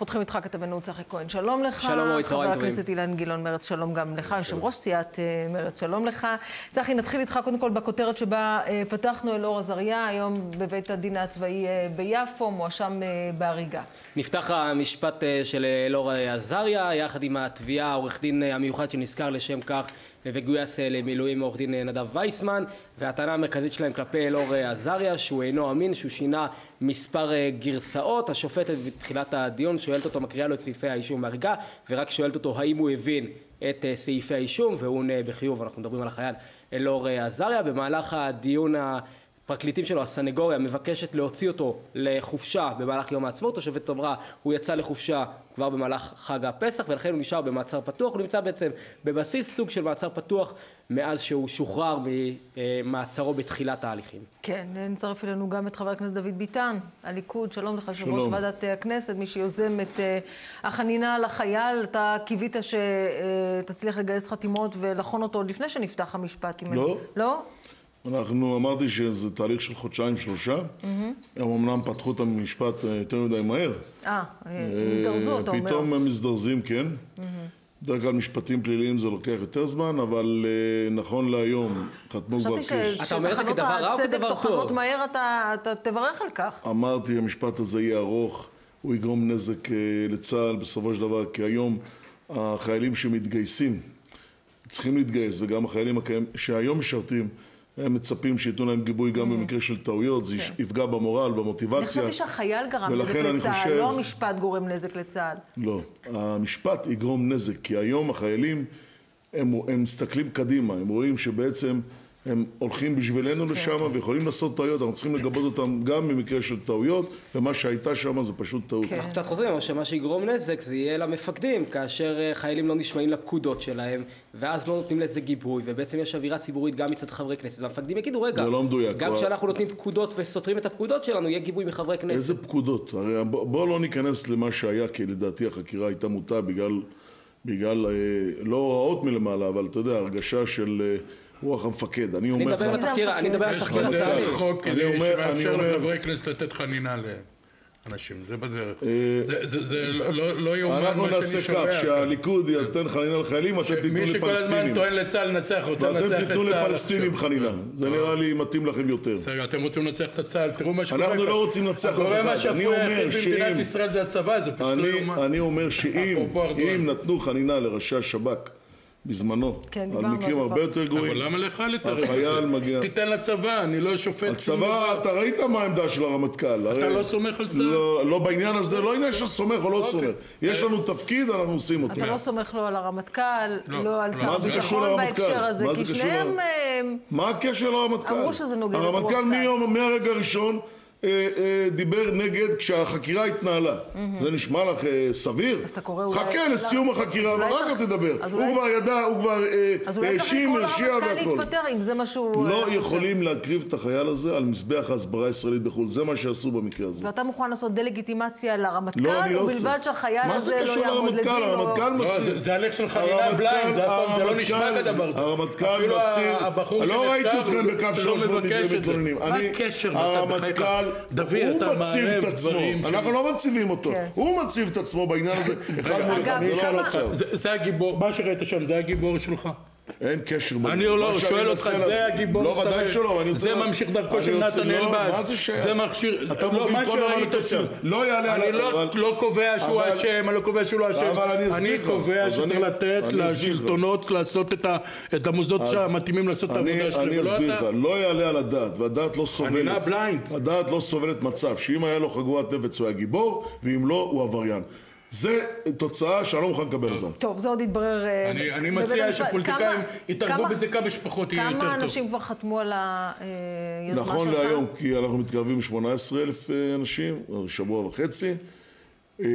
פותחים איתך כתבנו צחי כהן. שלום לך. שלום, אורית, צהריים טובים. חבר הכנסת אילן גילאון מרץ, שלום גם לך. יושב ראש סיעת אה, מרץ, שלום לך. צחי, נתחיל איתך קודם כל בכותרת שבה אה, פתחנו, אלאור עזריה, היום בבית הדין הצבאי אה, ביפו, מואשם בהריגה. נפתח המשפט של אלאור עזריה, יחד עם התביעה, העורך דין המיוחד שנזכר לשם כך וגויס למילואים עורך דין נדב וייסמן והטענה המרכזית שלהם כלפי אלאור עזריה שהוא אינו אמין, שהוא שינה מספר גרסאות. השופטת בתחילת הדיון שואלת אותו, מקריאה לו את סעיפי האישום בהריגה ורק שואלת אותו האם הוא הבין את סעיפי האישום והוא עונה בחיוב, אנחנו מדברים על החייל אלאור עזריה. במהלך הדיון הפרקליטים שלו, הסנגוריה, מבקשת להוציא אותו לחופשה במהלך יום העצמאות. השופטת אמרה, הוא יצא לחופשה כבר במהלך חג הפסח ולכן הוא נשאר במעצר פתוח. הוא נמצא בעצם בבסיס סוג של מעצר פתוח מאז שהוא שוחרר ממעצרו בתחילת ההליכים. כן, נצרף אלינו גם את חבר הכנסת דוד ביטן, הליכוד. שלום לך, יושב ראש ועדת הכנסת, מי שיוזם את אה, החנינה לחייל. אתה קיווית שתצליח לגייס חתימות ולחון אותו עוד לפני שנפתח המשפט. לא. לא? אנחנו, אמרתי שזה תהליך של חודשיים שלושה. הם אמנם פתחו את המשפט אה, יותר מדי מהר. אה, אה הזדרזו, אתה אומר. פתאום הם מזדרזים, כן. בדרך כלל משפטים פליליים זה לוקח יותר זמן, אבל אה, נכון להיום חתמו כבר כשש... חשבתי שכשתחנות הצדק טוחנות מהר אתה תברך על כך. אמרתי, המשפט הזה יהיה ארוך, הוא יגרום נזק לצה"ל בסופו של דבר, כי היום החיילים שמתגייסים צריכים להתגייס, וגם החיילים שהיום משרתים הם מצפים שייתנו להם גיבוי גם mm. במקרה של טעויות, זה כן. יפגע במורל, במוטיבציה. אני חשבתי שהחייל גרם נזק לצה"ל, לא המשפט גורם נזק לצה"ל. לא, המשפט יגרום נזק, כי היום החיילים, הם מסתכלים קדימה, הם רואים שבעצם הם הולכים בשבילנו כן. לשם ויכולים לעשות טעויות, אנחנו צריכים לגבות אותם גם במקרה של טעויות, ומה שהייתה שם זה פשוט טעות. כן. אנחנו קצת חוזרים, אבל שמה שיגרום נזק זה יהיה למפקדים, כאשר אה, חיילים לא נשמעים לפקודות שלהם, ואז לא נותנים לזה גיבוי, ובעצם יש אווירה ציבורית גם מצד חברי כנסת, והמפקדים יגידו, רגע, זה לא מדויק. גם כשאנחנו נותנים פקודות וסותרים את הפקודות שלנו, יהיה גיבוי מחברי כנסת. איזה פקודות? הרי בואו לא ניכנס למה שהיה, כי לדעתי החקירה הייתה מוטה בגלל, בגלל אה, לא הוראות מלמעלה, אבל אתה יודע, הרגשה של... רוח המפקד, אני אומר לך... אני מדבר על תחקיר הצה"לי. יש בדרך חוק כדי שמאפשר לחברי כנסת לתת חנינה לאנשים, זה בדרך. אה, זה לא, לא, יאומן מה שאני שומע. אנחנו נעשה כך, שהליכוד ייתן חנינה לחיילים, אתם תיתנו לפלסטינים. מי שכל הזמן טוען לצה"ל לנצח, רוצה לנצח את צה"ל. ואתם תיתנו לפלסטינים חנינה, זה נראה לי מתאים לכם יותר. בסדר, אתם רוצים לנצח את הצה"ל, תראו מה שקורה. אנחנו לא רוצים לנצח את הצה"ל. הגורם השפוי היחיד במדינת ישראל זה הצבא, זה פשוט לא יאומן. אני אומר שאם נתנו חנינה לראשי השב"כ בזמנו, כן, על מקרים הרבה יותר גרועים. אבל למה לך לתת? החייל מגיע. תיתן לצבא, אני לא שופט. הצבא, אתה ראית מה העמדה של הרמטכ"ל. אתה לא סומך על צה"ל? לא, לא בעניין הזה, לא עניין של סומך או לא אוקיי. סומך. יש לנו תפקיד, אנחנו עושים אותו. אתה לא סומך לא על הרמטכ"ל, לא, לא על שר הביטחון בהקשר הזה, כי שניהם... אה, מה הקשר לרמטכ"ל? אמרו שזה נוגע לרוח צה"ל. הרמטכ"ל מהרגע הראשון... אה, אה, דיבר נגד כשהחקירה התנהלה. זה נשמע לך אה, סביר? אז אתה קורא אולי... חכה לסיום החקירה ואחר כך תדבר. הוא כבר ידע, הוא כבר האשים, הרשיע והכל. אז אולי צריך לקרוא לרמטכ"ל להתפטר אם זה מה שהוא... לא יכולים להקריב את החייל הזה על מזבח ההסברה הישראלית בחו"ל. זה מה שעשו במקרה הזה. ואתה מוכן לעשות דה-לגיטימציה לרמטכ"ל, לא, ובלבד שהחייל הזה לא יעמוד לדין? הרמטכ"ל לא, מציב. זה הליך של חנינה בליינד, זה לא נשמע כדבר הזה. הרמטכ"ל מציב. לא ראיתי אתכם בקו 300 מתלוננים. מה הקשר? הרמטכ"ל דוד, אתה מערב דברים... אנחנו לא מציבים אותו, כן. הוא מציב את עצמו בעניין הזה, אחד מול אחד, זה לא. זה הגיבור, מה שראית שם, זה הגיבור שלך. אין קשר. אני לא שואל אותך, זה הגיבור לא, ודאי שלא. זה ממשיך דרכו של נתן אלבז. מה זה שייך? זה מכשיר... אתה לא, מה שראית שם. לא יעלה על... אני לא קובע שהוא אשם, אני לא קובע שהוא לא אשם. אני קובע שצריך לתת לשלטונות לעשות את המוסדות המתאימים לעשות את העבודה שלהם. אני אסביר לך, לא יעלה על הדעת, והדעת לא סובלת. חנינה בליינד. הדעת לא סובלת מצב שאם היה לו חגורת נפץ הוא היה גיבור, ואם לא, הוא עבריין. זה תוצאה שאני לא מוכן לקבל אותה. טוב, זה עוד יתברר... אה, אני מציע שפוליטיקאים יתערבו בזה כמה שפחות יהיה יותר טוב. כמה אנשים כבר חתמו על היוזמה שלך? נכון להיום, כי אנחנו מתקרבים ל-18 אלף אה, אנשים, שבוע וחצי. אה,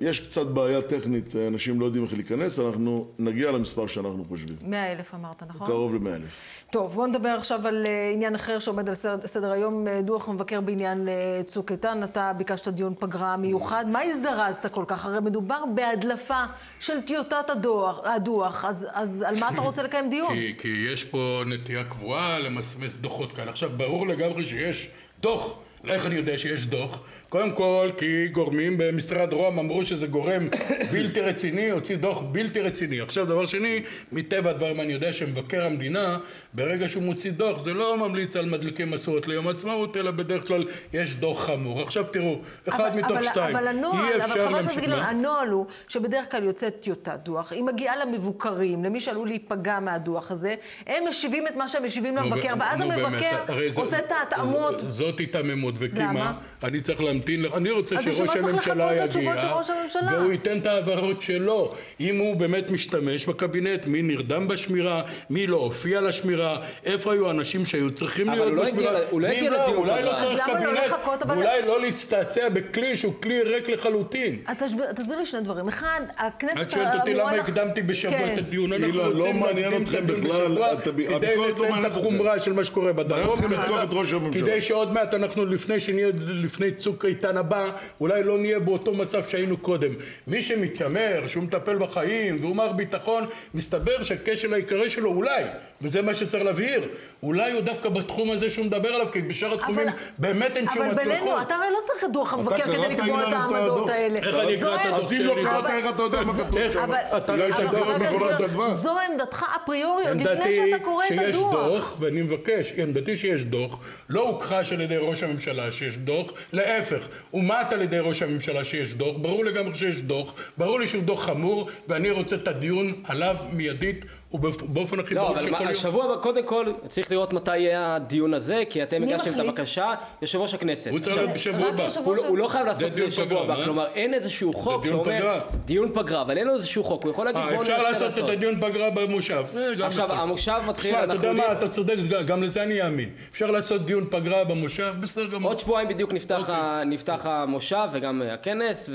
יש קצת בעיה טכנית, אנשים לא יודעים איך להיכנס, אנחנו נגיע למספר שאנחנו חושבים. 100 אלף אמרת, נכון? קרוב ל-100 אלף. טוב, בואו נדבר עכשיו על uh, עניין אחר שעומד על סדר, סדר היום, uh, דוח מבקר בעניין צוק איתן. אתה ביקשת דיון פגרה מיוחד. מה הזדרזת כל כך? הרי מדובר בהדלפה של טיוטת הדוח, הדוח, אז, אז על מה אתה רוצה לקיים דיון? כי, כי יש פה נטייה קבועה למסמס דוחות כאלה. עכשיו, ברור לגמרי שיש דוח. איך אני יודע שיש דוח? קודם כל, כי גורמים במשרד רוה"מ אמרו שזה גורם בלתי רציני, הוציא דוח בלתי רציני. עכשיו, דבר שני, מטבע הדברים אני יודע שמבקר המדינה, ברגע שהוא מוציא דוח, זה לא ממליץ על מדליקי משואות ליום העצמאות, אלא בדרך כלל יש דוח חמור. עכשיו תראו, אחד אבל, מתוך אבל, שתיים. אבל הנוהל, אבל חבר הכנסת מה? הנוהל הוא שבדרך כלל יוצאת טיוטת דוח, היא מגיעה למבוקרים, למי שעלול להיפגע מהדוח הזה, הם משיבים את מה שהם משיבים למבקר, ואז המבקר עושה את ההתאמות. זאת היתממות, וכי? מה? אני צריך להמתין, אני רוצה שראש הממשלה יגיע? והוא ייתן את ההבהרות שלו. אם הוא באמת משתמש בקבינט, מי נרדם בשמירה, מי לא הופיע לשמירה, איפה היו האנשים שהיו צריכים להיות לא בשמירה, הוא לא הגיע לדיון אולי לא. צריך לא קבינט, ואולי לא להצטעצע בכלי שהוא כלי ריק לחלוטין. אז תסביר, תסביר לי שני דברים. אחד, הכנסת את שואלת אותי למה הקדמתי בשבוע כן. את הדיון, אנחנו לא רוצים מעניין להקדים את הדיון בכלל, בשבוע כדי לא לציין את החומרה של מה שקורה בדרום. כדי שעוד מעט אנחנו לפני שנהיה לפני צוק איתן הבא, אולי לא נהיה באותו מצב שהיינו קודם. מי שמתיימר שהוא מטפל בחיים והוא מר ביטחון, מסתבר שהכשל העיקרי שלו אולי, וזה מה שצריך להבהיר, אולי הוא דווקא בתחום הזה שהוא מדבר עליו, כי בשאר התחומים אבל- באמת אין שום אבל הצלחות. בינינו, אתה הרי לא צריך את דוח המבקר כדי לקבוע את העמדות? האלה. איך אני אקרא את הדוח אז אם לא שלי? קראת, אבל- איך אתה יודע מה כתוב? שם? אבל, לא אבל. זו עמדתך אפריורי, עוד לפני שאתה קורא את שיש הדוח. דוח, ואני מבקש, עמדתי שיש דוח, לא הוכחש על ידי ראש הממשלה שיש דוח, להפך, אומת על ידי ראש הממשלה שיש דוח, ברור לגמרי שיש דוח, ברור לי שהוא דוח חמור, ואני רוצה את הדיון עליו מיידית ובאופן הכי לא, ברור אבל שיכול מה- להיות. השבוע הבא, קודם כל, צריך לראות מתי יהיה הדיון הזה, כי אתם הגשתם את? הבקשה, יושב ראש הכנסת. הוא צריך להיות בשבוע הבא. הוא לא- הוא לא חייב זה לעשות את זה דיון בשבוע הבא? כלומר אין איזשהו חוק דיון שאומר פגרה. דיון פגרה, אבל אין לו איזשהו חוק, הוא יכול להגיד אה, בואו אפשר ננסה לעשות את לעשות. הדיון פגרה במושב. זה עכשיו, נכון. המושב מתחיל, תשמע, אתה אנחנו יודע מה, יודעים- אתה צודק, זה- גם לזה אני אאמין. אפשר לעשות דיון פגרה במושב, בסדר גמור. עוד שבועיים בדיוק נפתח, אוקיי. המושב וגם הכנס,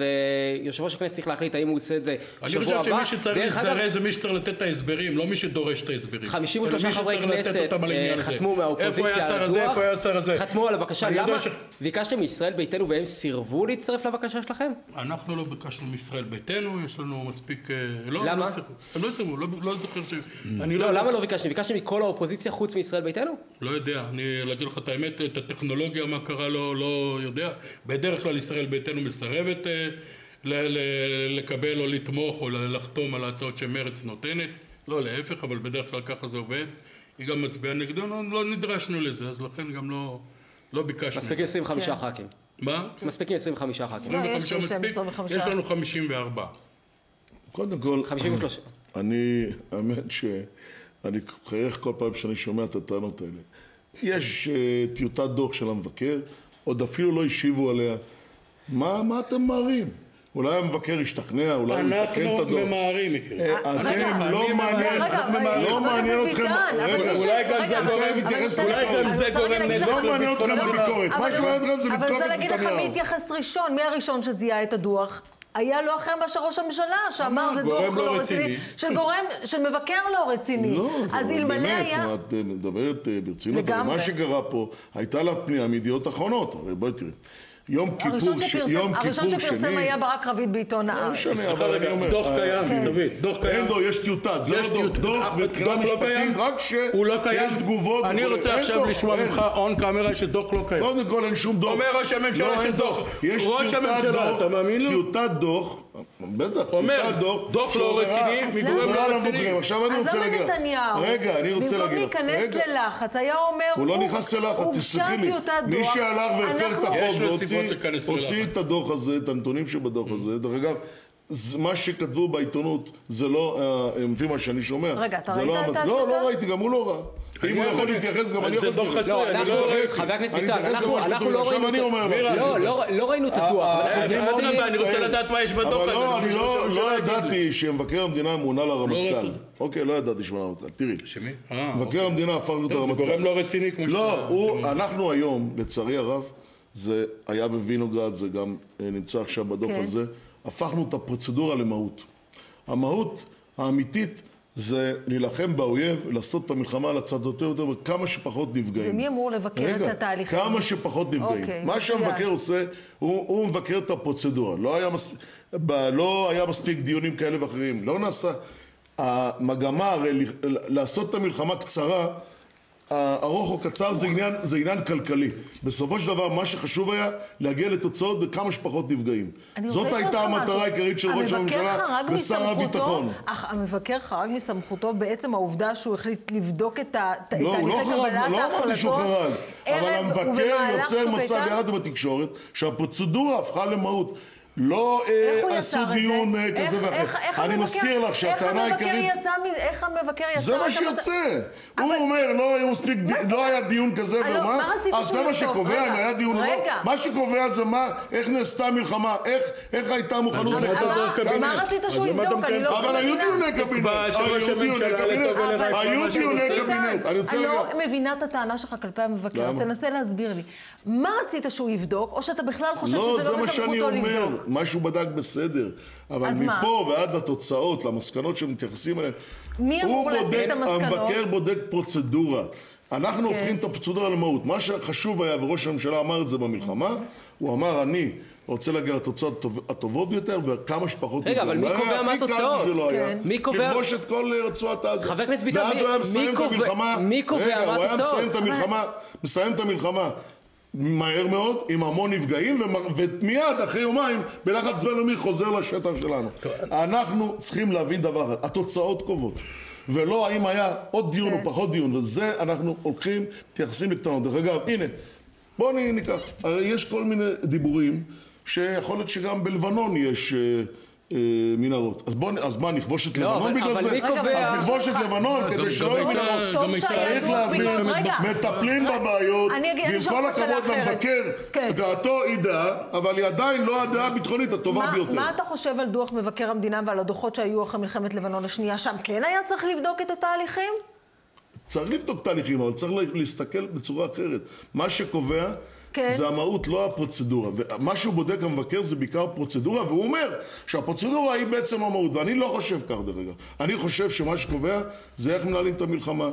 ויושב ראש הכנסת צריך להחליט האם הוא עושה את זה אני שבוע חושב הבא. שמי שצריך להזדרז זה מי שצריך לתת את ההסברים, לא מי שדורש את ההסברים. 53 אלא מי חברי כנסת אה. חתמו מהאופוזיציה על הדוח, איפה היה השר הזה. חתמו על הבקשה, למה? ביקשתם מישראל ביתנו והם סירבו להצטרף לבקשה שלכם? אנחנו לא ביקשנו מישראל ביתנו, יש לנו מספיק... אה, לא, למה? לא סירבו. הם לא סירבו, לא- לא זוכר ש... אני לא. למה לא ביקשתם? ביקשתם מכל האופוזיציה חוץ מישראל ביתנו? לא יודע, אני להגיד לך את האמת, את הטכנולוגיה, מה קרה, לא, לא יודע. בדרך כלל ישראל ביתנו מסרבת אה, לקבל או לתמוך או לחתום על ההצעות שמרצ נותנת. לא להפך, אבל בדרך כלל ככה זה עובד. היא גם מצביעה נגדנו, לא, לא נדרשנו לזה, אז לכן גם לא, לא ביקשנו. מספיקים 25 כן. חקים. מה? מספיקים 25 ח"כים. לא, יש- 25 יש להם מספיק? 25. יש לנו 53. קודם כל, 53. אני, האמת שאני מחייך כל פעם שאני שומע את הטענות האלה. יש uh, טיוטת דוח של המבקר, עוד אפילו לא השיבו עליה. מה, מה אתם ממהרים? אולי המבקר ישתכנע, אולי הוא יתקן את אנחנו הדוח. ממהרים, יקירי. אה, רגע, אתם, לא מעניין, אנחנו ממהרים. לא מעניין אתכם, אבל אולי גם זה אבל- גורם- אבל מתייחס אולי גם זה גורם נזק לא מעניין אתכם הביקורת, מה אבל- שמעניין אתכם זה אבל לתקוף אני רוצה את להגיד לך מי נתניהו. התייחס ראשון, מי הראשון שזיהה את הדוח? היה לא אחר מאשר ראש הממשלה, שאמר זה גורם דוח לא לא רציני. של גורם, של מבקר לא רציני. לא, אז אבל אלמלא היה... מה, את מדברת אה, ברצינות? לגמרי. מה שקרה פה, הייתה עליו פנייה מידיעות אחרונות, הרי בואי תראי. יום כיפור, ש- שפרסם, יום הראשון כיפור שפרסם שני, היה ברק רביד בעיתון לא הארץ. משנה, סליחה אבל אני אומר, דוח אה, קיים, כן. דוד, דוח קיים. אין לו, יש טיוטת, זה יש לא דוח, דוח אה, מבחינה לא משפטית? רק שיש לא? תגובות. אני. רוצה עכשיו לשמוע. ממך און קאמרה שדוח לא קיים. קודם כל אין שום דוח. אומר ראש הממשלה לא, שדוח. יש ראש טיוטת הממשלה, דוח, אתה מאמין לו? טיוטת דוח, בטח, אומר, טיוטת דוח. דוח לא רציני אז מגורם למה? לא רציני. עכשיו אני אז רוצה למה להגיד לך. נתניהו, רגע, אני רוצה להגיד לך. במקום להיכנס רגע. ללחץ, היה אומר... הוא לא נכנס ללחץ, תסלחי לי. מי דוח, שהלך והפר את החוק והוציא הוציא. את הדוח הזה, את הנתונים שבדוח הזה, דרך אגב, זה- מה שכתבו בעיתונות זה לא, אה, לפי מה שאני שומע. רגע, אתה זה ראית לא את. ההקלטה? לא, לא ראיתי, גם הוא לא ראה. אם הוא יכול להתייחס, גם אני זה יכול דוח להתייחס. חסוי, לא, אני אנחנו, לא ראיתי. חבר הכנסת אני ביטן, אנחנו למה. לא ראינו אני את-. לא, לא- לא ראינו את הדוח, אבל אני רוצה לדעת מה יש בדוח אבל הזה. לא, אני לא לא. ידעתי שמבקר המדינה מונה לרמטכ"ל. רצו. אוקיי, לא ידעתי שמונה לרמטכ"ל. תראי, שמי? אה, מבקר המדינה הפך להיות טוב, זה הרמטכ"ל. גורם לא רציני כמו לא, שאתה- הוא, אנחנו היום, לצערי הרב, זה היה בווינוגרד, זה גם אה, נמצא עכשיו בדוח כן. הזה, הפכנו את הפרוצדורה למהות. המהות האמיתית זה להילחם באויב, לעשות את המלחמה על הצד יותר וכמה שפחות נפגעים. ומי אמור לבקר רגע, את התהליכים? כמה שפחות נפגעים. אוקיי, מה. שהמבקר עושה, הוא, הוא מבקר את הפרוצדורה. לא היה, מספיק, לא היה מספיק דיונים כאלה ואחרים. לא נעשה... המגמה הרי לעשות את המלחמה קצרה, ארוך או קצר זה עניין, זה עניין כלכלי. בסופו של דבר, מה שחשוב היה להגיע לתוצאות בכמה שפחות נפגעים. זאת הייתה. המטרה העיקרית של ראש הממשלה ושר הביטחון. אך המבקר חרג מסמכותו בעצם העובדה שהוא החליט לבדוק את את לא, הוא לא תהליכי קבלת לא אמרתי שהוא ההחלטות חרג. אבל ערב המבקר יוצר מצב? יחד עם התקשורת שהפרוצדורה הפכה למהות. לא אה, עשו? דיון אה, איך- כזה איך- ואחר. איך אני המבקר- מזכיר לך שהטענה איך המבקר העיקרית... יצא מזה? איך המבקר יצר זה מה שיוצא. אבל- הוא אומר, לא היה מספיק, מה זאת לא היה דיון כזה לא, ומה? מה אז זה מה? שקובע אם רגע, היה דיון או לא. רגע. מה שקובע זה מה, איך נעשתה המלחמה, איך- איך הייתה מוכנות. צריך קבינט? מה רצית שהוא יבדוק? אני לא אבל היו מבינה. דיוני קבינט, תקבע שראש היו דיוני קבינט, היו דיוני. קבינט. אני רוצה אני רגע... לא מבינה את הטענה שלך כלפי המבקר, אז? תנסה להסביר לי. מה רצית שהוא יבדוק, או שאתה בכלל חושב לא, שזה זה לא בסמכותו לבדוק? מה שהוא בדק בסדר, אבל אז מה? מפה ועד לתוצאות, למסקנות שמתייחסים אליהן, מי הוא אמור להסיק בודק, את המסקנות? המבקר בודק פרוצדורה. אנחנו הופכים את הפרוצדורה למהות. מה שחשוב היה, וראש הממשלה אמר את זה במלחמה, הוא אמר, אני רוצה להגיע לתוצאות הטוב- הטובות ביותר וכמה שפחות... רגע, אבל מי נפגעים." קובע מה התוצאות? כן. מי קובע- לכבוש את כל אה, רצועת עזה. חבר הכנסת ביטן, ואז מי- הוא היה מי מסיים את קובע- המלחמה. מי קובע רגע, מה הוא היה התוצאות? מסיים את המלחמה, מסיים את המלחמה. מהר מאוד, עם המון נפגעים, ומ- ומיד, אחרי יומיים, בלחץ בינלאומי חוזר לשטח שלנו. אנחנו צריכים להבין דבר אחד, התוצאות קובעות. ולא האם היה עוד דיון כן. או פחות דיון, וזה אנחנו הולכים, מתייחסים לקטנות. דרך אגב, הנה, בואו ניקח, הרי יש כל מיני דיבורים, שיכול להיות שגם בלבנון יש... אה, אה, מנהרות. אז בוא, אז מה, נכבוש את לא, לבנון בגלל זה? אז נכבוש את לבנון גם- כדי שלא יהיו מנהרות. צריך להבין. מטפלים בבעיות, אני אגיד- אני ועם כל הכבוד. למבקר, כן. דעתו היא דעה, אבל היא עדיין לא הדעה הביטחונית הטובה ביותר. מה אתה חושב על דוח מבקר המדינה ועל הדוחות שהיו אחרי מלחמת לבנון השנייה? שם כן היה צריך לבדוק את התהליכים? צריך לבדוק תהליכים, אבל צריך להסתכל בצורה אחרת. מה שקובע כן. זה המהות, לא הפרוצדורה. ומה שהוא בודק המבקר זה בעיקר פרוצדורה, והוא אומר שהפרוצדורה היא בעצם המהות, ואני לא חושב כך דרך אגב. אני חושב שמה שקובע זה איך מנהלים את המלחמה.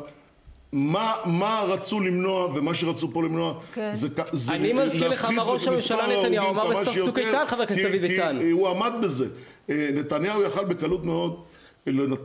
מה, מה רצו למנוע, ומה שרצו פה למנוע, כן. זה, כ- זה אני מזכיר לך להפחית מה ראש את מספר הממשלה נתניהו ההרוגים אמר כמה בסוף צוק שיותר, איתן, חבר הכנסת כי- דוד כי, ביטן. אה, הוא עמד בזה. נתניהו יכל בקלות מאוד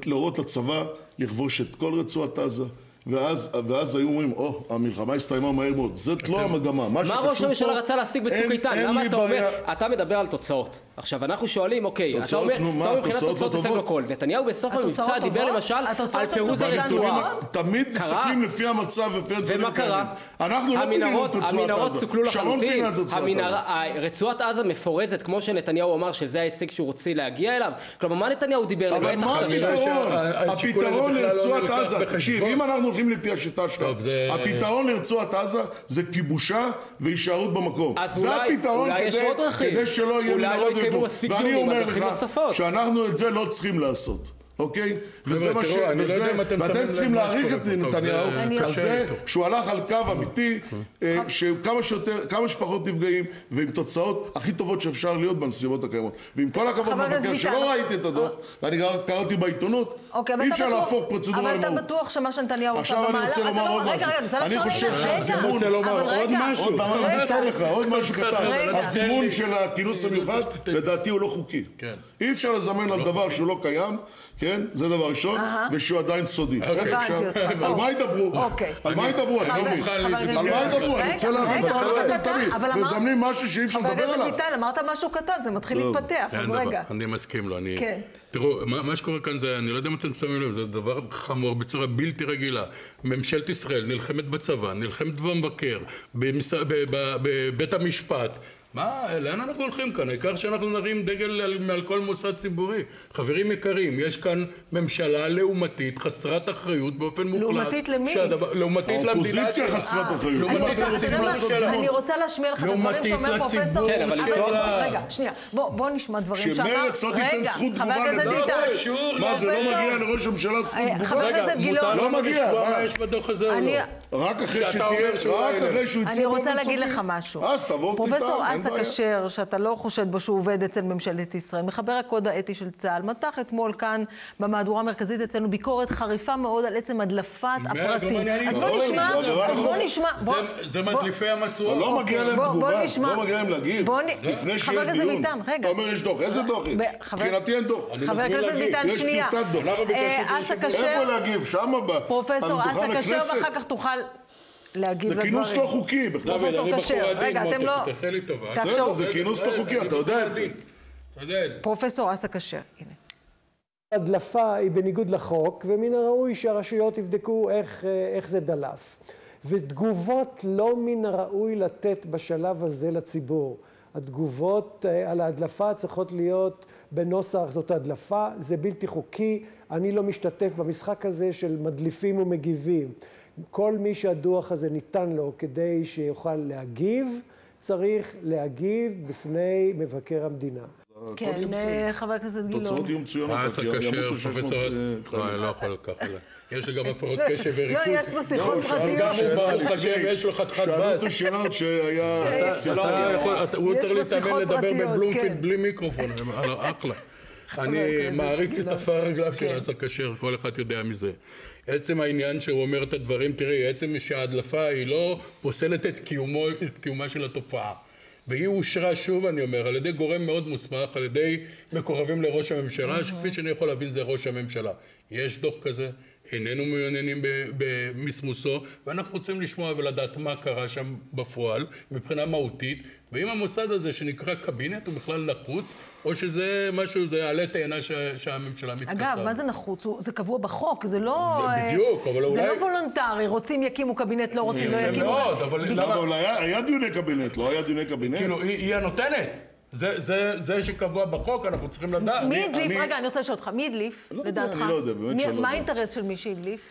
להורות לצבא לכבוש את כל רצועת עזה. ואז, ואז היו אומרים, או, המלחמה הסתיימה מהר מאוד. זאת לא המגמה. מה מה ראש הממשלה פה, רצה להשיג בצוק איתן? למה אתה אומר, בעיה- אתה מדבר על תוצאות. עכשיו, אנחנו שואלים, אוקיי, אתה אומר, מבחינת התוצאות תוצאות? השגנו הכל. נתניהו בסוף המבצע התוצאות דיבר טובות? למשל על פירוז הרצועה. תמיד? מסתכלים לפי המצב ולפי הדברים ומה קרה? אנחנו לא פינינו את רצועת המנהרות עזה. סוכלו שרון לחלוטין, פינה את רצועת עזה. ה- רצועת עזה מפורזת כמו שנתניהו אמר שזה ההישג שהוא רוצה להגיע אליו. כלומר, מה נתניהו דיבר אבל מה הפתרון? הפתרון לא לרצועת עזה. תקשיב, אם אנחנו הולכים לפי השיטה שלך, טוב, זה- הפתרון לרצועת עזה זה כיבושה והישארות במקום. אז זה אולי- הפתרון אולי יש כדי- עוד דרכים. כדי שלא יהיה אולי לא מנהרות ואני אומר לך. שאנחנו את זה לא צריכים לעשות. אוקיי? וזה מה ש... לא וזה- ואתם צריכים להעריך את נתניהו על זה. שהוא הלך על קו אמיתי, אה, שכמה שיותר, כמה שפחות נפגעים, ועם תוצאות הכי טובות שאפשר להיות בנסיבות הקיימות. ועם כל הכבוד למבקר. שלא ראיתי את הדוח, ואני קראתי בעיתונות, אוקיי, אי אפשר להפוך פרוצדורה אבל אתה למהות. בטוח שמה שנתניהו עושה עכשיו אני במהלך... רוצה לומר לא- עוד משהו. אני חושב שהזימון- עוד משהו. עוד פעם, אני רגע. אתן לך עוד משהו קטן. הזימון של הכינוס המיוחד, לדעתי הוא לא חוקי. כן. אי אפשר לזמן על דבר שהוא לא קיים, כן? זה דבר ראשון, ושהוא עדיין סודי. אותך. על. מה ידברו? אוקיי. על מה ידברו? אני לא מבין. על מה ידברו? אני רוצה להבין אבל. אבל אמר- מזמנים משהו שאי אפשר לדבר עליו. ביטן, אמרת משהו קטן, זה מתחיל. להתפתח, אז רגע. אני מסכים לו. אני... כן. תראו, מה, שקורה כאן זה, אני לא יודע אם אתם שמים לב, זה דבר חמור בצורה בלתי רגילה. ממשלת ישראל נלחמת בצבא, נלחמת במבקר. בבית המשפט. מה, לאן אנחנו הולכים כאן? העיקר שאנחנו נרים דגל על, מעל כל מוסד ציבורי. חברים יקרים, יש כאן ממשלה לעומתית, חסרת אחריות באופן מוחלט. לעומתית למי? שהדבר, לעומתית למדינה. האופוזיציה. חסרת אחריות. אני לעומתית רוצה- להשמיע לך את הדברים לעומתית שאומר פרופסור... לציבור כן, אבל. רגע, שנייה. בוא בוא נשמע דברים שאמר... שמרצ לא תיתן רגע, זכות תגובה. ביטן. קשור מה, זה לא מגיע לראש הממשלה זכות אה, תגובה? חבר הכנסת גילאון. מותר לא מגיע, לשמוע מה? יש בדוח הזה או אני- לא? רק אחרי שהוא רק האלה. אחרי שהוא יצא אני רוצה להגיד. לך משהו. אז תבוא ותטען, פרופסור אין אסא בעיה. כשר, שאתה לא חושד בו שהוא עובד אצל ממשלת ישראל, מחבר הקוד האתי של צה"ל, מתח אתמול כאן במהדורה המרכזית אצלנו ביקורת חריפה מאוד על עצם הדלפת הפרטים. מעניינים. אז לא, בוא נשמע, אז בוא נכון. נשמע. זה- מדליפי המשואות. לא מגיע להם תגובה, נשמע. לא מגיע להם להגיב. לפני שיש חבר הכנסת דיון. ביטן, רגע. אתה אומר יש דוח, איזה דוח יש? מבחינתי אין דוח. חבר הכנסת. ביטן, יש שנייה. טיוטת דוח. אה, איפה להגיב? שמה פרופסור אסא כשר? ואחר כך תוכל להגיב זה לדברים. כינוס לא חוקי בכלל. דוד, פרופסור אני בחור עדין, מותק, לא- תעשה לי טובה. בסדר, זה כינוס לא חוקי, אתה יודע את זה. אתה יודע את זה. פרופסור אסא כשר, הנה. הדלפה היא בניגוד לחוק, ומן הראוי שהרשויות יבדקו איך, אה, איך זה דלף. ותגובות לא מן הראוי לתת בשלב הזה לציבור. התגובות אה, על ההדלפה צריכות להיות בנוסח זאת הדלפה, זה בלתי חוקי, אני לא משתתף במשחק הזה של מדליפים ומגיבים. כל מי שהדוח הזה ניתן לו כדי שיוכל להגיב, צריך להגיב בפני מבקר המדינה. כן. אה, חבר הכנסת גילאון. התוצאות יהיו מצוינות. אסא כי כשר, ימותו 600, פרופסור אסא. אה, לא. אני לא יכול ככה. לא. יש לי גם הפרעות קשב לא, וריכוז. יש פה שיחות לא, שאלו פרטיות. גם ברוך חכה. השם, יש לו חתיכת שאלו בס. אותו שאלות שהיה... יכול- אתה- הוא יש צריך להתאמן לדבר בבלומפילד כן. בלי מיקרופון, אה, אחלה. אני מעריץ את. עפר של כן. אסא כשר, כל אחד יודע מזה. עצם העניין שהוא אומר את הדברים, תראי, עצם שההדלפה היא לא פוסלת את קיומו- את קיומה של התופעה. והיא אושרה שוב, אני אומר, על ידי גורם מאוד מוסמך, על ידי מקורבים לראש הממשלה, שכפי שאני יכול להבין זה ראש הממשלה. יש דוח כזה, איננו מעוניינים במסמוסו, ואנחנו רוצים לשמוע ולדעת מה קרה שם בפועל, מבחינה מהותית, ואם המוסד הזה שנקרא קבינט הוא בכלל נחוץ, או שזה משהו, זה עלה תאנה ש- שהממשלה מתכסה. אגב, מה זה נחוץ? הוא- זה קבוע בחוק, זה לא... בדיוק, אה, אבל זה אולי- לא וולונטרי, רוצים יקימו קבינט, לא רוצים לא יפה יקימו. מאוד, אבל בגלל- למה-? אבל היה היה דיוני קבינט, לא היה דיוני קבינט? כאילו, היא, היא הנותנת. זה, זה, זה שקבוע בחוק, אנחנו צריכים לדעת. מי הדליף? אני- רגע, אני רוצה לשאול אותך, מי הדליף, לא יודע, לדעתך? אני לא יודע, באמת מי- שאני לא מה יודע. האינטרס של מי שהדליף?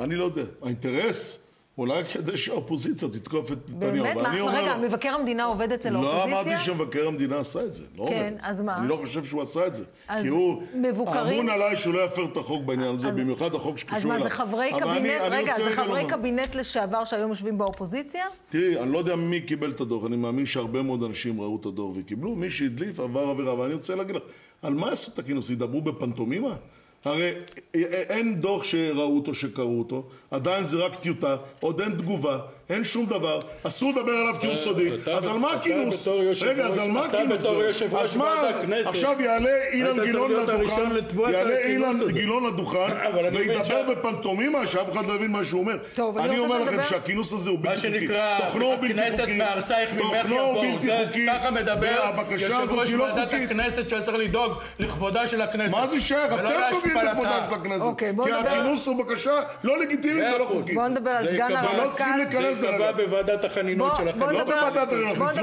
אני לא יודע. האינטרס, אולי כדי שהאופוזיציה תתקוף את נתניהו. באמת? אני מה- אומר- רגע, מבקר המדינה עובד אצל לא האופוזיציה? אמרתי שמבקר המדינה עשה את זה. לא כן, אומר. אז מה? אני לא חושב שהוא עשה את זה. אז כי הוא מבוקרים- אמון עליי שהוא לא יפר את החוק בעניין הזה, אז- במיוחד החוק שקשור אז אליו. מה, זה חברי אני- קבינט, אני רגע, רוצה זה חברי. קבינט לשעבר שהיום יושבים באופוזיציה? תראי, אני לא יודע מי קיבל את הדוח, אני מאמין שהרבה מאוד אנשים ראו את הדוח וקיבלו, מי שהדליף עבר עבירה, אבל אני רוצה להגיד לך, על מה עשו את הכינוס? ידברו בפנטומימה? הרי אין דוח שראו אותו, שקראו אותו, עדיין זה רק טיוטה, עוד אין תגובה, אסור לדבר עליו כי הוא סודי, אז על מה הכינוס? אז על מה אתה? בתור ראש אז מה, ועדת כנסת. עכשיו יעלה אילן גילאון לדוכן, וידבר בפנטומימה שאף אחד לא יבין מה שהוא אומר. אני אומר לכם שהכינוס הזה הוא בלתי חוקי. שנקרא, תוכנו הוא בלתי הכנסת חוקי. תוכנו יבואו. בלתי חוקי. ככה מדבר והבקשה יושב הזאת ראש היא לא ועדת חוקית. הכנסת שהיה צריך לדאוג לכבודה של הכנסת. מה זה שייך? אתם להשפלתה. בכבודה של הכנסת. אוקיי, כי הכינוס הוא בקשה לא לגיטימית ולא. חוקית. בואו נדבר על סגן לא הרמטכ"ל. ייקבע רגע. בוועדת החנינות בוא- שלכם. בוא לא נדבר-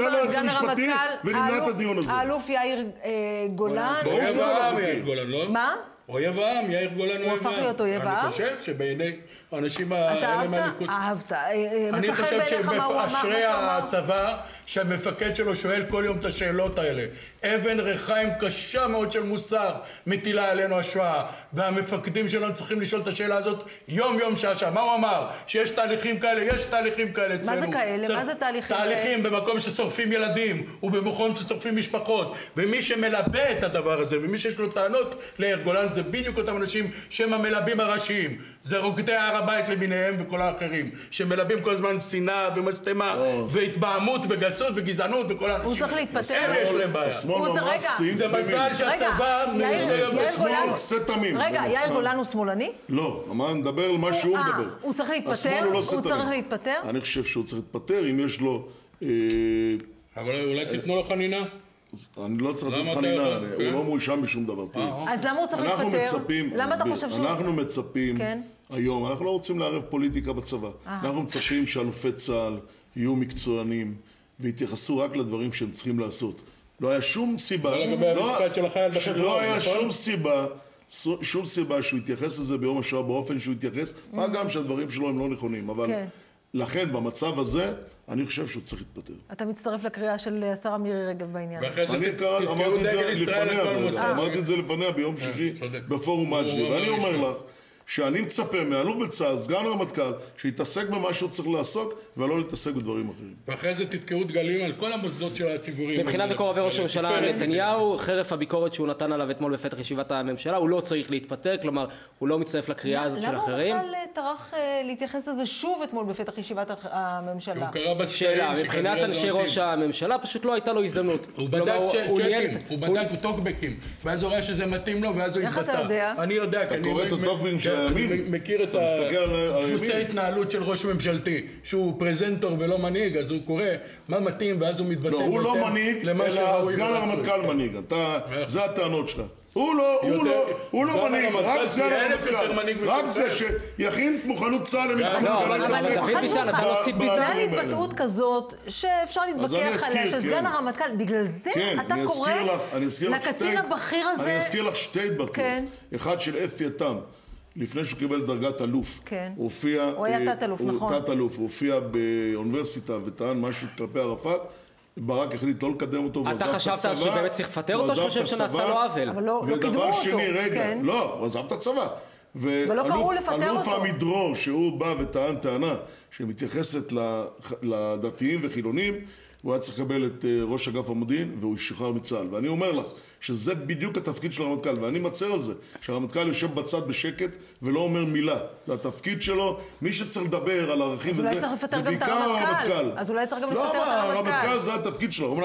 על ליועץ סגן המשפטי הרמטכ"ל, ונמנע את האלוף- הדיון הזה. האלוף יאיר אה, גולן. ברור שזה לא חוקי. יאיר גולן, לא? מה? אויב העם, יאיר גולן הוא אויב הפך העם. להיות אויב העם? אני חושב שבעיני האנשים אתה האלה אהבת? מהליכוד... אהבת. אה, אה, אני חושב הוא שאשרי? הצבא שהמפקד שלו שואל כל יום את השאלות האלה. אבן ריחיים קשה מאוד של מוסר מטילה עלינו השואה, והמפקדים שלנו צריכים לשאול את השאלה הזאת יום יום שעה שעה. מה הוא אמר? שיש תהליכים כאלה? יש תהליכים כאלה אצלנו. זה כאלה? צריך- מה זה תהליכים תהליכים במקום ששורפים ילדים, ובמקום ששורפים משפחות. ומי שמלבה את הדבר הזה, ומי שיש לו טענות ליאיר גולן, זה בדיוק אותם אנשים שהם המלבים הראשיים. זה רוקדי הר הבית למיניהם וכל האחרים, שמלבים כל הזמן שנאה ומשטמה, והתבהמות וגסות וגזענות וכל האנשים. הוא צריך להתפטר? הם יש להם בעיה. הוא צריך- הוא? לא, אמר, נדבר על מה שהוא אה, מדבר. הוא צריך להתפטר? הוא הוא? אני חושב שהוא צריך להתפטר אם יש לו... אה, אבל אולי תיתנו לו חנינה? אני לא צריך לתת חנינה? אני- כן. הוא לא מואשם בשום דבר. תראי. אז למה הוא צריך להתפטר? למה אתה חושב. שהוא... אנחנו מצפים כן. היום, אנחנו לא רוצים לערב פוליטיקה בצבא. אנחנו מצפים שאלופי צה"ל יהיו מקצוענים ויתייחסו רק לדברים שהם צריכים לעשות. לא היה שום סיבה... זה לגבי לא- המשפט של החייל בחברון, לא היה נכון? שום סיבה... שום סיבה שהוא יתייחס לזה ביום השואה באופן שהוא יתייחס, מה גם שהדברים שלו הם לא נכונים, אבל כן. לכן במצב הזה, אני חושב שהוא צריך להתפטר. אתה מצטרף לקריאה של השרה מירי רגב בעניין הזה. אני קרא- אמרתי את זה לפניה. אמרתי את זה לפניה ביום שישי צודק. בפורום הוא ואני אומר לך שאני מצפה מאלוף בצה"ל, סגן הרמטכ"ל, שיתעסק במה שהוא צריך לעסוק, ולא להתעסק בדברים אחרים. ואחרי זה תתקעו דגלים על כל המוסדות של הציבוריים. מבחינת מקורבי ראש. הממשלה נתניהו, חרף הביקורת שהוא נתן עליו אתמול בפתח ישיבת הממשלה, הוא לא צריך להתפטר, כלומר, הוא לא מצטרף לקריאה הזאת של למה הוא אחרים. בכלל אה, טרח אה, להתייחס לזה שוב אתמול בפתח ישיבת הממשלה? הוא קרא בסקרים שאלה, מבחינת אנשי. ראש הממשלה, פשוט לא הייתה לו הזדמנות. הוא בדק צ'קים, הוא בדק טוקבקים, ואז הוא ראה שזה מתאים לו, ואז הוא איך אתה התבטא. יודע? אני יודע, כי אתה אני... הימין. אני מכיר את דפוסי. ההתנהלות של ראש ממשלתי, שהוא פרזנטור ולא מנהיג, אז הוא קורא מה מתאים ואז הוא מתבטא לא, הוא לא מנהיג, למה אלא סגן. הרמטכ"ל מנהיג. אתה, זה הטענות שלך. הוא לא, הוא לא, הוא לא מנהיג, הרמטכ"ל רק סגן הרמטכ"ל. מנהיג רק. זה שיכין מוכנות צה"ל למלחמה. לא, אבל- דוד ביטן, אתה לא ציפית- בגלל. התבטאות כזאת, שאפשר להתווכח עליה, אזכיר, של סגן כן. הרמטכ"ל, בגלל זה כן, אתה קורא לקצין הבכיר הזה... אני אזכיר לך שתי התבטאויות. כן. אחד של אפי איתם, לפני שהוא קיבל דרגת אלוף. כן. הוא הופיע... הוא היה אה, תת-אלוף, הוא נכון. תת-אלוף, הוא הופיע באוניברסיטה וטען משהו כלפי ערפאת. ברק החליט לא לקדם אותו ועזב את אתה הצבא. חשבת שבאמת צריך לפטר אותו, הוא שאתה עזב חושב את שנעשה לו עוול? אבל לא- לא קידמו ודבר אותו, שני, רגע, כן. לא, הוא עזב את הצבא. ולא קראו לפטר אלוף אותו. עמידרור, שהוא בא וטען טענה שמתייחסת לדתיים וחילונים, הוא היה צריך לקבל את אה, ראש אגף המודיעין והוא ישוחרר מצה"ל. ואני אומר לך שזה בדיוק התפקיד של הרמטכ"ל, ואני מצר על זה, שהרמטכ"ל יושב בצד בשקט ולא אומר מילה. זה התפקיד שלו, מי שצריך לדבר על ערכים וזה, זה בעיקר הרמטכ"ל. הרמטכ"ל. אז אולי צריך גם לא, לפטר את הרמטכ"ל. הרמטכ"ל זה התפקיד שלו.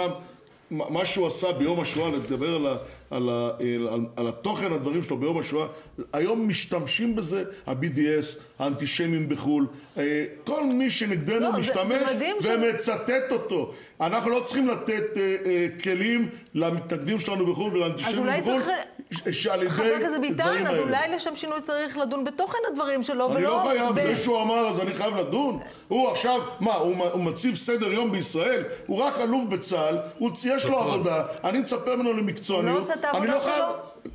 מה שהוא עשה ביום השואה, לדבר על, ה, על, ה, על, על התוכן הדברים שלו ביום השואה, היום משתמשים בזה, ה-BDS, האנטישמים בחו"ל, אה, כל מי שנגדנו לא, זה- משתמש זה ש- ומצטט אותו. אנחנו לא צריכים לתת אה, אה, כלים למתנגדים שלנו בחו"ל ולאנטישמים בחו"ל, צריך... שעל ידי חבר הכנסת ביטן, אז האלה. אולי לשם שינוי צריך לדון בתוכן הדברים שלו, ולא... אני לא חייב, זה שהוא אמר אז אני חייב לדון? הוא עכשיו, מה, הוא, מציב סדר יום בישראל? הוא רק אלוף בצה"ל, יש לו עבודה, אני מצפה ממנו למקצועניות. הוא לא עושה את העבודה לא שלו?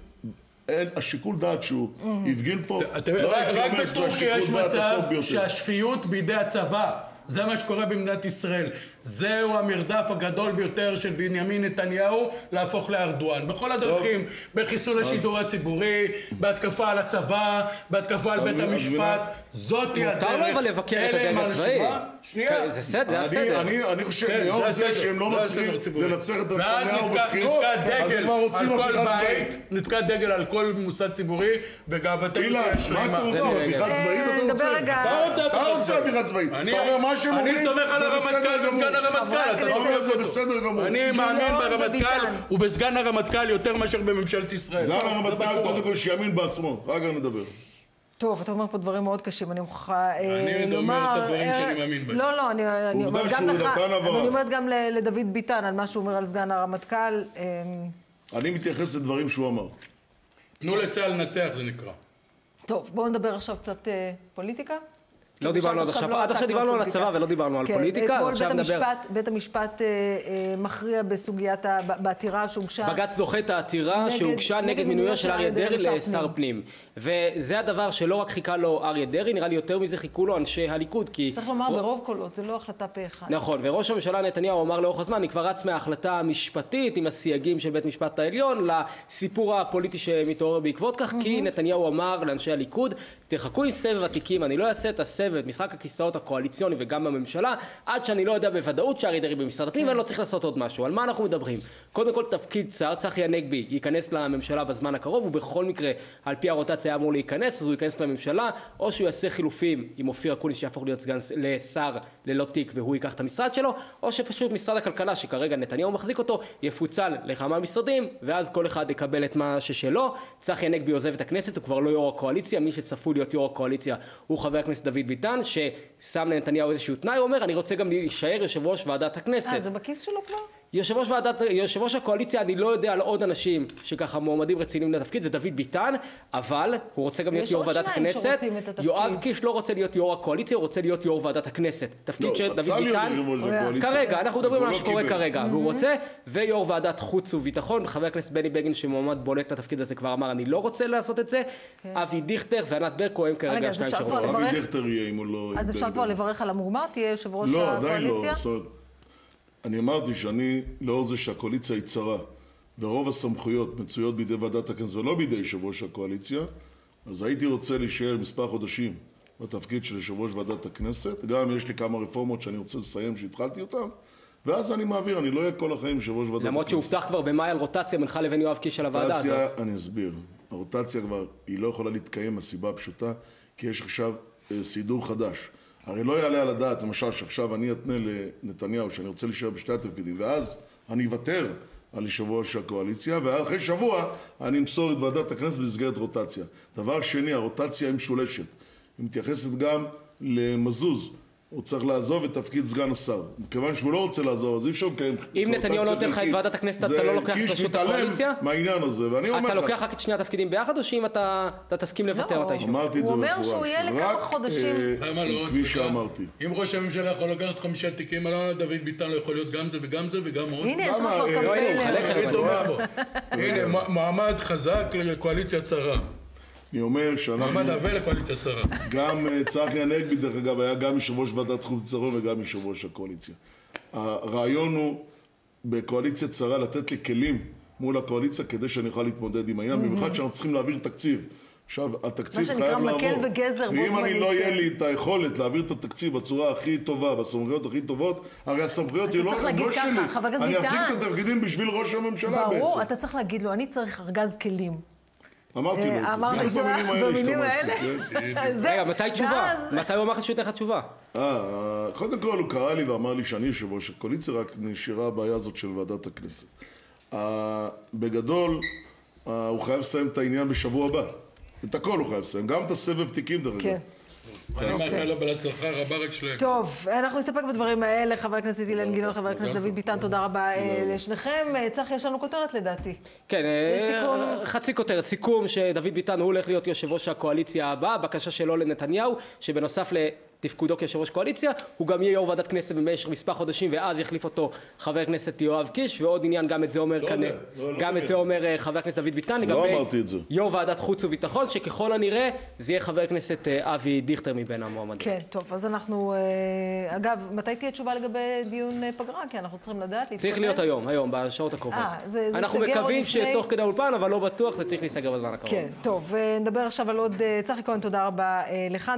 אין, השיקול דעת שהוא הפגין פה, לא רק הייתי אומר שזה בטורקיה יש השיקול דעת מצב הטוב ביותר. שהשפיות בידי הצבא. זה מה שקורה במדינת ישראל. זהו המרדף הגדול ביותר של בנימין נתניהו להפוך לארדואן. בכל הדרכים, בחיסול השידור הציבורי, בהתקפה על הצבא, בהתקפה על בית אז המשפט. מבינה- זאתי הדרך. מותר לו אבל לבקר את הדרג הצבאי. שנייה. כן, זה סדר, זה אני, הסדר. אני, אני חושב, כן, לאור זה שהם לא מצליחים. לנצח את נתניהו בבחירות, נתקע אז הם דגל כבר רוצים על כל הפיכה בית, צבאית. נתקע דגל על כל מוסד ציבורי, וגאוותנו אילן, מה רוצים? רגע, הפיכה. צבאית אה, אתה נדבר רוצה? אתה רוצה אתה הפיכה רוצה צבאית. אני- אתה אומר מה שהם אני אומרים, סומך על הרמטכ"ל וסגן הרמטכ"ל, אתה לא זה אותו. בסדר גמור. אני מאמין גילאון ברמטכ"ל. ובסגן הרמטכ"ל יותר מאשר בממשלת ישראל. סגן הרמטכ"ל. קודם כל שיאמין בעצמו, אחר כך נדבר. טוב, אתה אומר פה דברים מאוד קשים, אני מוכרחה אה, אני לומר... אומר את הדברים אה, שאני מאמין בהם. לא, לא, אני עובדה אומרת גם שהוא לך, נתן הבהרה. אני אומרת גם לדוד ביטן על מה שהוא אומר על סגן הרמטכ"ל. אה, אני מתייחס לדברים שהוא אמר. תנו לצה"ל לנצח זה נקרא. טוב, בואו נדבר עכשיו קצת אה, פוליטיקה. לא דיברנו עד עכשיו לא עד עכשיו דיברנו על. הצבא ולא דיברנו על כן, פוליטיקה, עכשיו נדבר. המשפט, בית המשפט אה, אה, מכריע בסוגיית, בעתירה שהוגשה. בג"ץ דוחה את העתירה שהוגשה נגד נגד מינויו של אריה דרעי לשר פנים. וזה הדבר שלא רק חיכה לו אריה דרעי, נראה לי יותר מזה חיכו לו אנשי הליכוד, כי... צריך לומר ברוב קולות, זה לא החלטה פה אחד. נכון, וראש הממשלה נתניהו אמר לאורך הזמן, אני כבר רץ מההחלטה המשפטית עם הסייגים של בית משפט העליון לסיפור הפוליטי שמתעורר בעקבות כך, כי נתניהו אמר לאנשי הליכוד, תחכו עם סבב התיקים, אני לא אעשה את הסבב, משחק הכיסאות הקואליציוני וגם בממשלה, עד שאני לא יודע בוודאות שאריה דרעי במשרד הפנים ואני לא צריך לעשות עוד משהו. על מה אנחנו מדברים? קודם כל תפקיד שר, צחי הנגבי ייכנס לממשלה בזמן הקרוב, ובכל מקרה, על פי הרוטציה אמור להיכנס, אז הוא ייכנס לממשלה, או שהוא יעשה חילופים עם אופיר אקוניס שיהפוך להיות סגן לשר ללא תיק והוא ייקח את המשרד שלו, או שפשוט משרד הכלכלה, שכרגע נתניהו מחזיק אותו, יפוצל לכמה משרדים, ואז כל אחד יקבל את מה ששלו. צחי הנגבי עוזב את הכנסת, הוא כבר לא יו"ר הקואליציה, מי שצפוי להיות יו"ר הקואליציה הוא חבר הכנסת דוד ביטן, ששם לנתניהו איזשהו תנאי, הוא אומר, אני רוצה גם להישאר יושב ראש ועדת הכנסת. אה, זה בכיס שלו כבר? יושב ראש ועדת, יושב ראש הקואליציה, אני לא יודע על עוד אנשים שככה מועמדים רציניים לתפקיד, זה דוד ביטן, אבל הוא רוצה גם להיות יו"ר ועדת הכנסת. יואב קיש לא רוצה להיות יו"ר הקואליציה, הוא רוצה להיות יו"ר ועדת הכנסת. תפקיד לא, רצה להיות ביטן... הקואליציה. כרגע, אנחנו מדברים על מה לא שקורה. כרגע, והוא רוצה, ויו"ר ועדת חוץ וביטחון, חבר הכנסת בני בגין שמועמד בולט לתפקיד הזה כבר אמר, אני לא רוצה לעשות את זה, אבי דיכטר וענת ברקו הם כרגע השניים אפשר כבר שרוצים. לברך? אבי דיכטר יהיה אם הוא לא... אז אפשר כבר לברך על המוגמר? תהיה יושב ראש לא, עדיין לא. אני אמרתי שאני, לאור זה שהקואליציה היא צרה, ורוב הסמכויות מצויות בידי ועדת הכנסת ולא בידי יושב ראש הקואליציה, אז הייתי רוצה להישאר מספר חודשים בתפקיד של יושב ראש ועדת הכנסת, גם יש לי כמה רפורמות שאני רוצה לסיים שהתחלתי אותן, ואז אני מעביר, אני לא אהיה כל החיים יושב ראש ועדת הכנסת. למרות שהובטח כבר במאי על רוטציה בינך לבין יואב קיש על הוועדה הזאת. רוטציה, אני אסביר. הרוטציה כבר, היא לא יכולה להתקיים מהסיבה הפשוטה, כי יש עכשיו אה, סידור חדש. הרי לא יעלה על הדעת, למשל, שעכשיו אני אתנה לנתניהו שאני רוצה להישאר בשתי התפקידים, ואז אני אוותר על יושב ראש הקואליציה, ואחרי שבוע אני אמסור את ועדת הכנסת במסגרת רוטציה. דבר שני, הרוטציה היא משולשת. היא מתייחסת גם למזוז. הוא צריך לעזוב את תפקיד סגן השר. מכיוון שהוא לא רוצה לעזוב, אז אי אפשר לקיים אם נתניהו לא נותן לך את. ועדת הכנסת, אתה לא לוקח את ראשות מתעלם הקואליציה? מהעניין הזה, ואני אומר לך... אתה לוקח רק את שני התפקידים ביחד, או שאם אתה אתה תסכים לוותר לא. מתישהו? אמרתי את הוא זה אומר במפורש. שהוא יהיה לכמה חודשים. אה, למה לא? כפי. שאמרתי. אם ראש הממשלה יכול לקחת חמישה תיקים, למה דוד ביטן לא יכול להיות גם זה וגם זה וגם עוד? הנה, יש לך? כבר אה, לא, הנה, הוא מעמד חזק לקואליציה צרה. אני אומר שאנחנו... גם אה, צחי הנגבי, דרך אגב, היה גם יושב ראש ועדת חוץ וביטחון וגם יושב ראש הקואליציה. הרעיון הוא בקואליציה צרה לתת לי כלים מול הקואליציה כדי שאני אוכל להתמודד עם העניין, במיוחד שאנחנו צריכים להעביר תקציב. עכשיו, התקציב מה שנקרא חייב לעבור. מקל וגזר בו ואם אני זמנית, לא. יהיה לי את היכולת להעביר את התקציב בצורה הכי טובה, בסמכויות הכי טובות, הרי הסמכויות היא לא צריך הן להגיד לא ככה, שלי. חבר הכנסת אני אחזיק. את התפקידים בשביל ראש הממשלה בעצם. ברור, אתה צריך להגיד לו, אני צריך ארגז כלים. אמרתי לו את זה. אה, אמרת בדיוק שלה, במילים האלה השתמשתי, האלה? כן? זה- רגע, מתי תשובה? מתי הוא אמר לך שהוא ייתן לך תשובה? אה, קודם כל הוא קרא לי ואמר לי שאני יושב ראש הקואליציה, רק נשארה הבעיה הזאת של ועדת הכנסת. אה, בגדול, אה, הוא חייב לסיים את העניין בשבוע הבא. את הכל הוא חייב לסיים, גם את הסבב תיקים דרך כן. אגב. אני מאחל לו בהצלחה רבה רק שלהם. טוב, אנחנו נסתפק בדברים האלה. חבר הכנסת אילן גילאון, חבר הכנסת דוד ביטן, תודה רבה אה, לשניכם. אה, צחי, יש לנו כותרת לדעתי. כן, אה? חצי כותרת, סיכום שדוד ביטן הוא הולך להיות יושב ראש הקואליציה הבאה, בקשה שלו לנתניהו, שבנוסף לתפקודו כיושב ראש קואליציה, הוא גם יהיה יו"ר ועדת כנסת במשך מספר חודשים, ואז יחליף אותו חבר הכנסת יואב קיש, ועוד עניין, גם את זה אומר כאן, יודע, לא- לא גם יודע. את זה אומר אה, חבר הכנסת דוד ביטן, לא לגבי זה. יו"ר ועדת חוץ וביטחון, שככל הנראה זה יהיה חבר הכנסת אה, אבי דיכטר מבין המועמדים. כן, טוב, אז אנחנו... אה, אגב, מתי תהיה תשובה לגבי דיון פגרה? כי אנחנו צריכים לדעת, להתכונן. צריך להיות היום, היום, בשעות הקרובות. אה, זה- זה אנחנו מקווים לפני- שתוך כדי האולפן, אבל לא בטוח, זה צריך להיסגר בזמן הקרוב. כן, טוב, נדבר עכשיו על עוד... צחי כהן, תודה רבה לך.